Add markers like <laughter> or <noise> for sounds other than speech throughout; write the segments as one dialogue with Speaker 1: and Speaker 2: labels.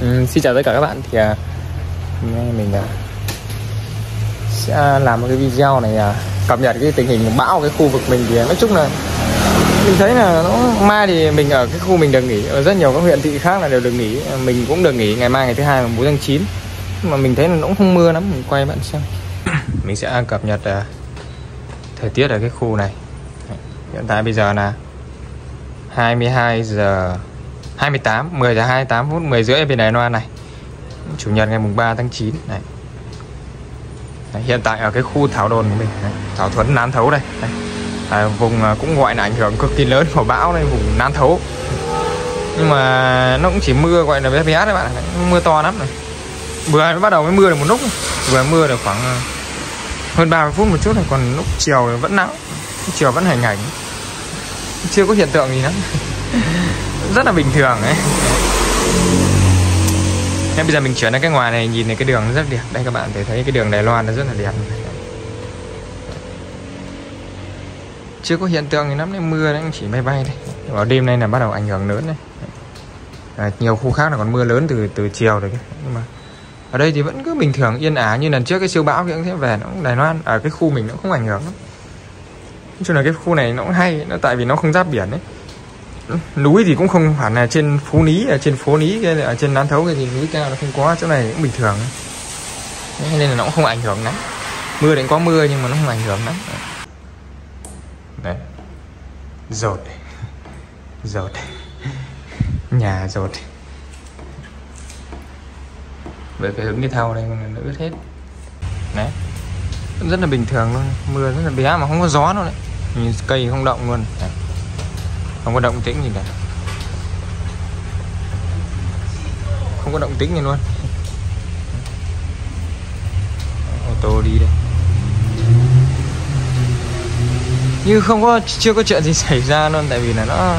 Speaker 1: Ừ, xin chào tất cả các bạn. Thì uh, hôm nay mình uh, sẽ làm một cái video này uh, cập nhật cái tình hình bão cái khu vực mình thì nói chung là mình thấy là nó mai thì mình ở cái khu mình được nghỉ. Ở rất nhiều các huyện thị khác là đều được nghỉ. Mình cũng được nghỉ ngày mai ngày thứ hai là 4 tháng 9 nhưng mà mình thấy là nó cũng không mưa lắm. Mình quay bạn xem. <coughs> Mình sẽ cập nhật uh, thời tiết ở cái khu này. Hiện tại bây giờ là 22 giờ 28 10 giờ 28 phút 10 rưỡi bên Đài Loan này. Chủ nhật ngày mùng 3 tháng 9 này. Đấy, hiện tại ở cái khu thảo đồn của mình Đấy, thảo thuấn nán thấu đây Đấy. À, vùng cũng gọi là ảnh hưởng cực kỳ lớn của bão đây vùng nán thấu. Nhưng mà nó cũng chỉ mưa gọi là bé bé đấy bạn mưa to lắm này. Vừa mới bắt đầu mới mưa được một lúc vừa mưa được khoảng à, hơn 30 phút một chút này còn lúc chiều vẫn nắng chiều vẫn hành. Ảnh chưa có hiện tượng gì lắm. <laughs> rất là bình thường ấy. Nên bây giờ mình chuyển ra cái ngoài này nhìn này cái đường rất đẹp. Đây các bạn thể thấy cái đường Đài Loan nó rất là đẹp. Chưa có hiện tượng thì lắm nên mưa đấy chỉ bay bay thôi. vào đêm nay là bắt đầu ảnh hưởng lớn đấy. À, nhiều khu khác là còn mưa lớn từ từ chiều rồi nhưng mà ở đây thì vẫn cứ bình thường yên ả như lần trước cái siêu bão cũng thế về nó cũng Đài Loan ở cái khu mình nó không ảnh hưởng lắm. Cho là cái khu này nó cũng hay nó tại vì nó không giáp biển đấy núi thì cũng không hẳn là trên phú lý ở trên phố lý ở à, trên nán thấu cái thì núi cao nó không có, chỗ này cũng bình thường. Nên là nó cũng không ảnh hưởng lắm. Mưa đến có mưa nhưng mà nó không ảnh hưởng lắm. Đấy. Rột. <laughs> Rột. <laughs> Nhà rột. Về cái hướng đi thau đây nó ướt hết. Đấy. Rất là bình thường luôn. Mưa rất là bé mà không có gió đâu đấy. Nhìn cây không động luôn. đấy không có động tĩnh gì cả. Không có động tĩnh gì luôn. Ô tô đi đây. Như không có chưa có chuyện gì <laughs> xảy ra luôn tại vì là nó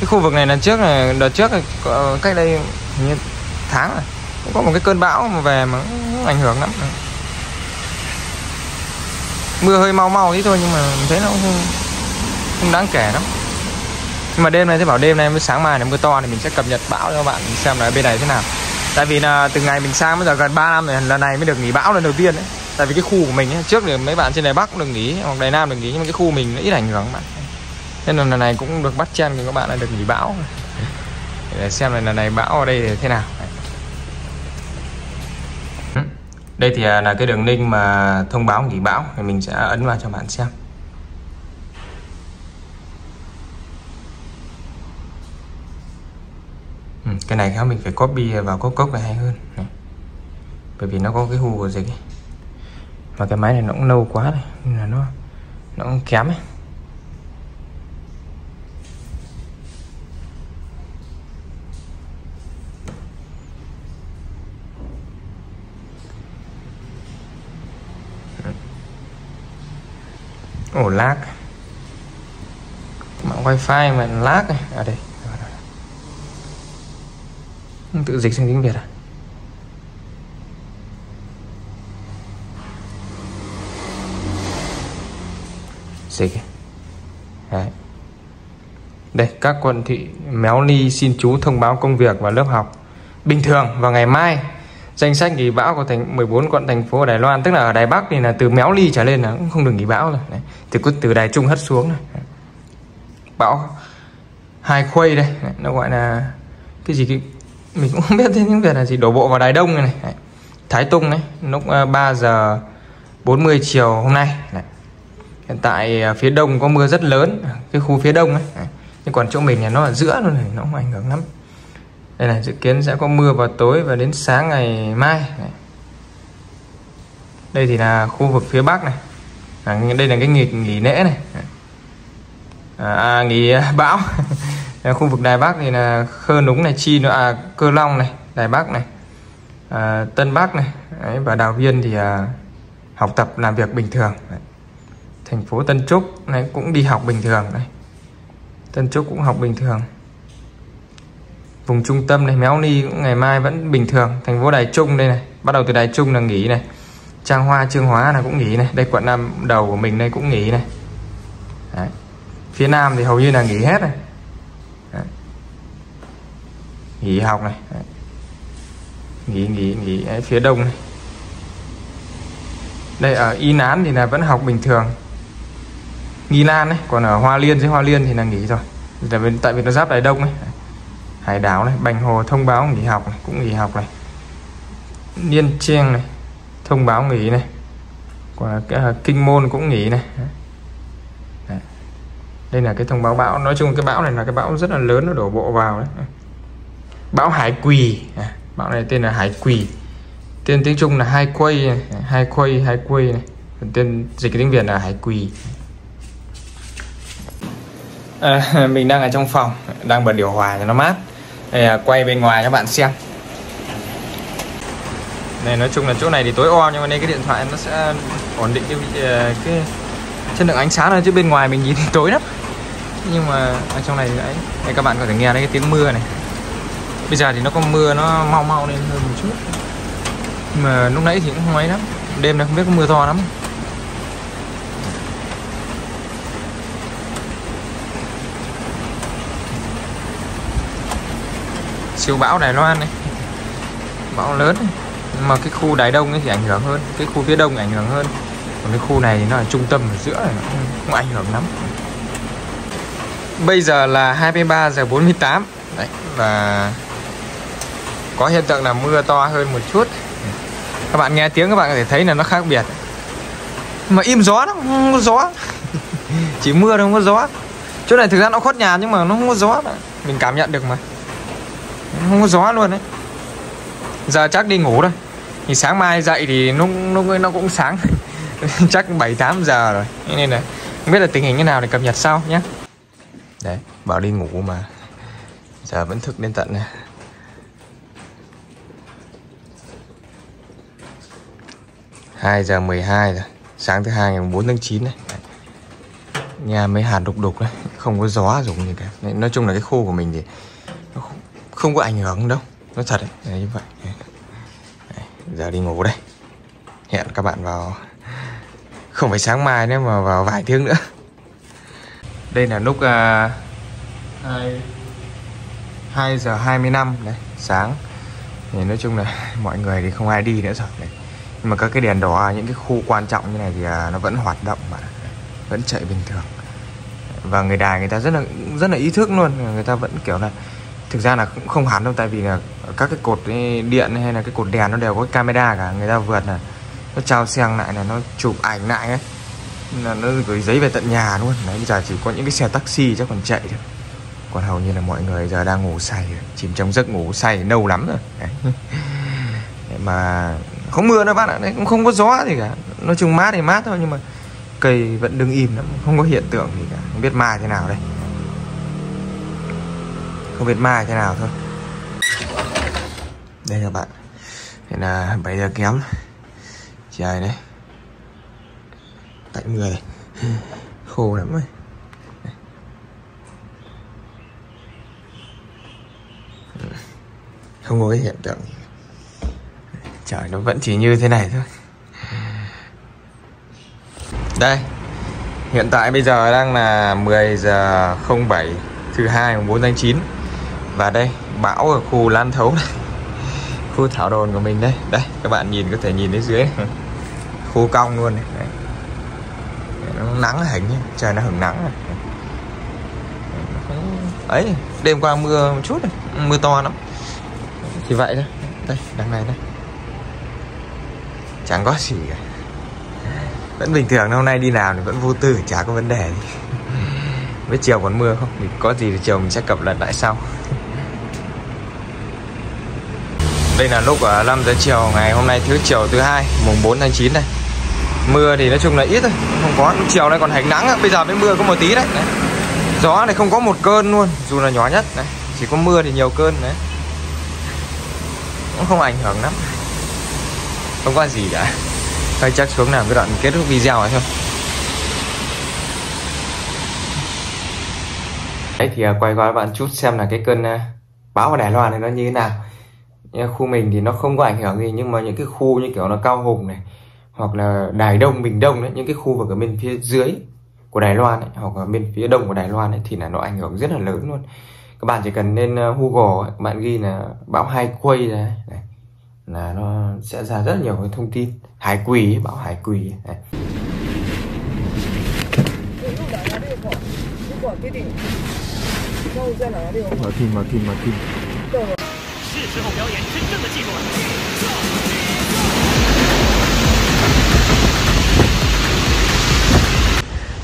Speaker 1: cái khu vực này lần trước là đợt trước là cách đây như tháng rồi. Cũng có một cái cơn bão mà về mà ảnh hưởng lắm. Mưa hơi mau mau tí thôi nhưng mà thấy nó không, không đáng kể lắm nhưng mà đêm nay thế bảo đêm nay mới sáng mai là mưa to thì mình sẽ cập nhật bão cho các bạn xem là bên này thế nào. Tại vì là từ ngày mình sang bây giờ gần 3 năm rồi lần này mới được nghỉ bão lần đầu tiên đấy tại vì cái khu của mình ấy, trước thì mấy bạn trên đài bắc cũng được nghỉ hoặc đài nam được nghỉ nhưng mà cái khu mình nó ít ảnh hưởng bạn nên là lần này cũng được bắt chen các bạn là được nghỉ bão. Để xem là lần này bão ở đây thế nào. Đây thì à, là cái đường link mà thông báo nghỉ bão thì mình sẽ ấn vào cho bạn xem. Cái này khác, mình phải copy vào cốc cốc này hay hơn. Này. bởi vì nó có cái hù của dịch ấy. mà cái máy này nó cũng lâu quá này nên là nó nó cũng kém ấy. Ổ lag. Mạng wifi mà lag này ở à, đây tự dịch sang tiếng Việt à? Dịch Đấy. đây, các quận thị méo ly xin chú thông báo công việc và lớp học. Bình thường, vào ngày mai, danh sách nghỉ bão của thành 14 quận thành phố ở Đài Loan, tức là ở Đài Bắc thì là từ méo ly trở lên là cũng không được nghỉ bão rồi. Đấy. từ từ Đài Trung hất xuống này bão hai khuây đây. Nó gọi là, cái gì, cái mình cũng không biết thêm tiếng Việt là gì đổ bộ vào Đài Đông này, này. Thái Tung đấy lúc ờ, 3 giờ 40 chiều hôm nay. Này. hiện tại ờ, phía đông có mưa rất lớn cái khu phía đông ấy. Nhưng còn chỗ mình là nó ở giữa luôn này nó không ảnh hưởng lắm. Đây này dự kiến sẽ có mưa vào tối và đến sáng ngày mai. Này. đây thì là khu vực phía bắc này. À, đây là cái nghỉ nghỉ lễ này. À, à nghỉ à, bão. <laughs> Ờ, khu vực Đài Bắc thì là Khơ Núng này Chi nữa à Cơ Long này Đài Bắc này à, Tân Bắc này Đấy, và Đào Viên thì à, học tập làm việc bình thường Đấy. thành phố Tân Trúc này cũng đi học bình thường này Tân Trúc cũng học bình thường. Vùng trung tâm này Méo Ni cũng ngày mai vẫn bình thường. Thành phố Đài Trung đây này bắt đầu từ Đài Trung là nghỉ này. Trang Hoa Trương Hóa là cũng nghỉ này. Đây quận Nam đầu của mình đây cũng nghỉ này. Đấy. phía Nam thì hầu như là nghỉ hết này nghỉ học này. Đấy. nghỉ nghỉ nghỉ. Đấy, phía đông này. Đây ở y nán thì là vẫn học bình thường. Nghi lan ấy còn ở hoa liên dưới hoa liên thì là nghỉ rồi. Tại vì tại vì nó giáp đài đông ấy. Hải đảo này bành hồ thông báo nghỉ học này, cũng nghỉ học này. Niên chiêng này thông báo nghỉ này. Còn cái ờ, kinh môn cũng nghỉ này. Đây là cái thông báo bão. Nói chung cái bão này là cái bão rất là lớn nó đổ bộ vào đấy bão hải quỳ. À, bão này tên là hải quỳ. Tên tiếng trung là hai quây à, hai quây hai quây này. Tên dịch tiếng việt là hải quỳ. À, <laughs> mình đang ở trong phòng đang bật điều hòa cho nó mát. Đây là quay bên ngoài cho bạn xem. Này nói chung là chỗ này thì tối om nhưng mà nên cái điện thoại nó sẽ ổn định cái à, cái chất lượng ánh sáng này chứ bên ngoài mình nhìn thì tối lắm. Nhưng mà ở trong này thì đấy đây các bạn có thể nghe thấy cái tiếng mưa này bây giờ thì nó có mưa nó mau mau lên hơn một chút. Nhưng mà lúc nãy thì cũng không ấy lắm. Đêm này không biết có mưa to lắm. Siêu bão Đài Loan này bão lớn này. nhưng mà cái khu Đài Đông ấy thì ảnh hưởng hơn. Cái khu phía đông ảnh hưởng hơn. Còn cái khu này thì nó là trung tâm ở giữa này nó không, không ảnh hưởng lắm. Bây giờ là 23 giờ 48 đấy và có hiện tượng là mưa to hơn một chút. Các bạn nghe tiếng các bạn có thể thấy là nó khác biệt. Mà im gió nó không có gió. <laughs> Chỉ mưa thôi, không có gió. Chỗ này thực ra nó khuất nhà nhưng mà nó không có gió mà. mình cảm nhận được mà. Không có gió luôn đấy. Giờ chắc đi ngủ thôi. Thì sáng mai dậy thì nó nó nó cũng sáng. <laughs> Chắc 7 8 giờ rồi. Nên là không biết là tình hình thế nào để cập nhật sau nhé. Đấy, bảo đi ngủ mà. Giờ vẫn thức đến tận này 2 giờ 12 rồi. Sáng thứ hai ngày 4 tháng 9 này Nhà mấy hạt đục đục đấy Không có gió dùng gì cả. Nói chung là cái khu của mình thì nó Không có ảnh hưởng đâu. Nó thật đấy, đấy như vậy. Đấy, Giờ đi ngủ đây. Hẹn các bạn vào Không phải sáng mai nữa mà vào vài tiếng nữa. Đây là lúc uh, 2 2 giờ 25 đấy Sáng. Thì nói chung là <laughs> mọi người thì không ai đi nữa rồi. Đấy nhưng mà các cái đèn đỏ à, những cái khu quan trọng như này thì à, nó vẫn hoạt động mà. Vẫn chạy bình thường. Và người đài người ta rất là rất là ý thức luôn. Người ta vẫn kiểu là, thực ra là cũng không hẳn đâu, tại vì là các cái cột điện hay là cái cột đèn nó đều có camera cả. Người ta vượt là nó trao xe lại là nó chụp ảnh lại ấy. Là nó gửi giấy về tận nhà luôn. Đấy, bây giờ chỉ có những cái xe taxi chắc còn chạy thôi. Còn hầu như là mọi người giờ đang ngủ say, chìm trong giấc ngủ say lâu lắm rồi. Đấy. <laughs> mà không mưa đâu bác ạ cũng không có gió gì cả. Nói chung mát thì mát thôi, nhưng mà cây vẫn đứng im lắm, không có hiện tượng gì cả. Không biết mai thế nào đây. Không biết mai thế nào thôi. Đây các bạn. Thế là 7 giờ kém. Trời đấy. Tạnh mưa <laughs> khô lắm rồi không có cái hiện tượng gì trời, nó vẫn chỉ như thế này thôi. Đây, hiện tại bây giờ đang là 10 giờ 07 thứ hai 4 tháng 9 và đây, bão ở khu Lan Thấu này. Khu thảo đồn của mình đây. Đây, các bạn nhìn có thể nhìn đến dưới. Khu cong luôn này. Nó nắng hẳn trời nó hứng nắng này. Ấy đêm qua mưa một chút này, mưa to lắm. Thì vậy thôi. Đây, đằng này đây chẳng có gì cả. Vẫn bình thường hôm nay đi làm thì vẫn vô tư chả có vấn đề gì. Với chiều còn mưa không? Thì có gì thì chiều mình sẽ cập nhật lại sau. Đây là lúc ở 5 giờ chiều ngày hôm nay thứ chiều thứ hai mùng 4 tháng 9 này. Mưa thì nói chung là ít thôi không có. Chiều nay còn hành nắng bây giờ mới mưa có một tí đấy, đấy. gió này không có một cơn luôn dù là nhỏ nhất. Đấy. Chỉ có mưa thì nhiều cơn đấy. Cũng không ảnh hưởng lắm không có gì cả. Thôi chắc xuống làm cái đoạn kết thúc video này thôi. Đấy thì à, quay qua các bạn chút xem là cái cơn à, bão ở Đài Loan này nó như thế nào. Khu mình thì nó không có ảnh hưởng gì nhưng mà những cái khu như kiểu là cao hùng này hoặc là đài đông bình đông đấy những cái khu vực ở bên phía dưới của đài loan ấy, hoặc là bên phía đông của đài loan ấy, thì là nó ảnh hưởng rất là lớn luôn. Các bạn chỉ cần lên à, google ấy, các bạn ghi là bão hai quay này, này là nó sẽ ra rất nhiều cái thông tin hải quỷ bảo hải quỷ này.
Speaker 2: mở kim mở kim mở
Speaker 3: kim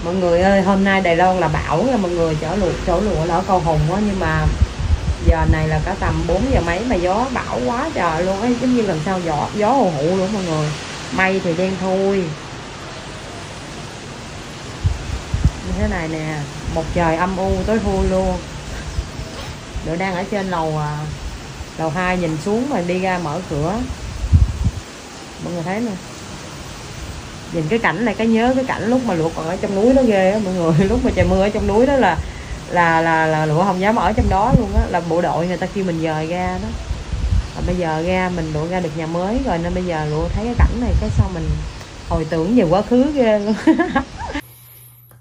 Speaker 4: mọi người ơi, hôm nay đài loan là bão nha, mọi người chở lụt chỗ lụa lỡ câu hùng quá nhưng mà giờ này là cả tầm 4 giờ mấy mà gió bão quá trời luôn ấy giống như lần sau gió gió hồ hụ luôn mọi người. Mây thì đen thui. Như thế này nè một trời âm u tối thui luôn. Đội đang ở trên lầu à, lầu 2 nhìn xuống mà đi ra mở cửa. Mọi người thấy nè nhìn cái cảnh này cái nhớ cái cảnh lúc mà luộc còn ở trong núi đó ghê á mọi người. <laughs> Lúc mà trời mưa ở trong núi đó là là là là lụa không dám ở trong đó luôn á. Là bộ đội người ta kêu mình dời ra đó. Và bây giờ ra mình lụa ra được nhà mới rồi nên bây giờ lụa thấy cái cảnh này cái sao mình hồi tưởng về quá khứ ghê luôn. <laughs>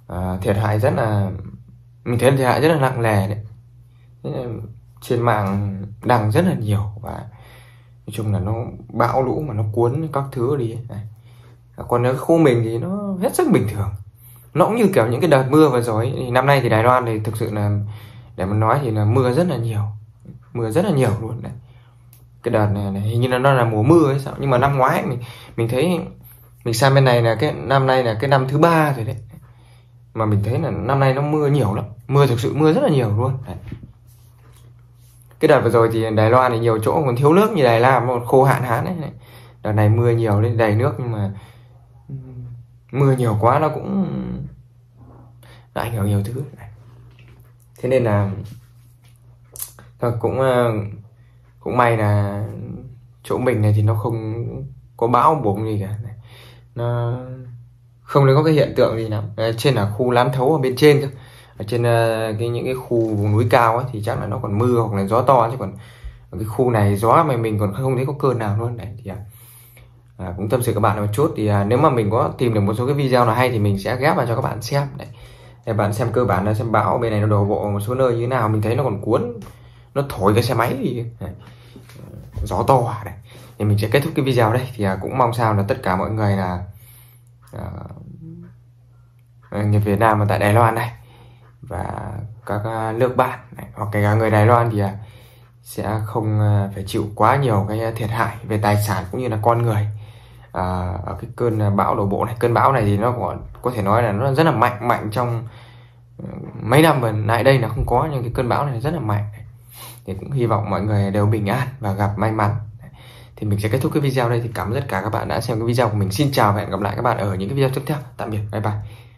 Speaker 1: À, thiệt hại rất là mình thấy thiệt hại rất là nặng nề đấy. Trên mạng đăng rất là nhiều và nói chung là nó bão lũ mà nó cuốn các thứ đi. Này. còn ở khu mình thì nó hết sức bình thường nó cũng như kiểu những cái đợt mưa vừa rồi thì năm nay thì Đài Loan thì thực sự là để mà nói thì là mưa rất là nhiều. Mưa rất là nhiều luôn đấy. Cái đợt này, này hình như là nó là mùa mưa hay sao? Nhưng mà năm ngoái mình mình thấy mình sang bên này là cái năm nay là cái năm thứ ba rồi đấy. Mà mình thấy là năm nay nó mưa nhiều lắm. Mưa thực sự mưa rất là nhiều luôn. Đấy. cái đợt vừa rồi thì Đài Loan thì nhiều chỗ còn thiếu nước như Đài Loan khô hạn hán ấy này. đợt này mưa nhiều lên đầy nước nhưng mà mưa nhiều quá nó cũng nó ảnh hưởng nhiều thứ. Thế nên là thôi cũng ờ, cũng may là chỗ mình này thì nó không có bão bùng gì cả. Nó không có cái hiện tượng gì nào. Ờ, trên là khu lán thấu ở bên trên cơ. Ở trên ờ, cái những cái khu vùng núi cao ấy, thì chắc là nó còn mưa hoặc là gió to chứ còn ở cái khu này gió mà mình còn không thấy có cơn nào luôn. Đấy thì à, à, cũng tâm sự các bạn một chút. Thì à, nếu mà mình có tìm được một số cái video nào hay thì mình sẽ ghép vào cho các bạn xem. Đấy. Để bạn xem cơ bản là xem bão bên này nó đổ bộ một số nơi như thế nào. Mình thấy nó còn cuốn nó thổi cái xe máy thì đấy. gió to này đấy. Thì mình sẽ kết thúc cái video đây. Thì à, cũng mong sao là tất cả mọi người là à, người Việt Nam ở tại Đài Loan này và các à, nước bạn này, hoặc kể cả người Đài Loan thì à, sẽ không à, phải chịu quá nhiều cái thiệt hại về tài sản cũng như là con người à, ở cái cơn à, bão đổ bộ này cơn bão này thì nó có, có thể nói là nó rất là mạnh mạnh trong ừ, mấy năm gần lại đây là không có nhưng cái cơn bão này rất là mạnh. Thì cũng hy vọng mọi người đều bình an và gặp may mắn. Thì mình sẽ kết thúc cái video đây. Thì cảm ơn tất cả các bạn đã xem cái video của mình. Xin chào và hẹn gặp lại các bạn ở những cái video tiếp theo. Tạm biệt. Bye bye.